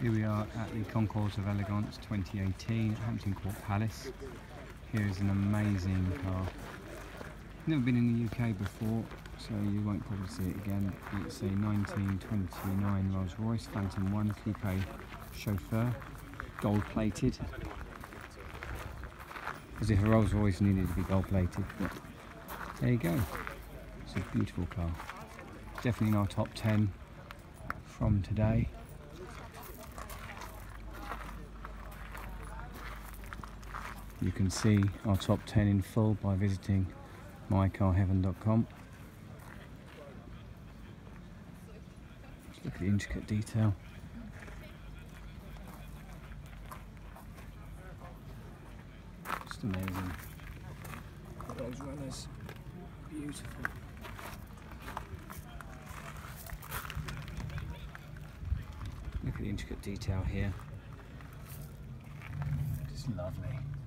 Here we are at the Concours of Elegance 2018 Hampton Court Palace. Here is an amazing car. Never been in the UK before, so you won't probably see it again. It's a 1929 Rolls Royce Phantom 1 Coupe Chauffeur, gold plated. As if a Rolls Royce needed to be gold plated, but there you go. It's a beautiful car. Definitely in our top 10 from today. You can see our top 10 in full by visiting mycarheaven.com. Look at the intricate detail. Just amazing. Look at those runners. Beautiful. Look at the intricate detail here. Just lovely.